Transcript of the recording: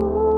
you.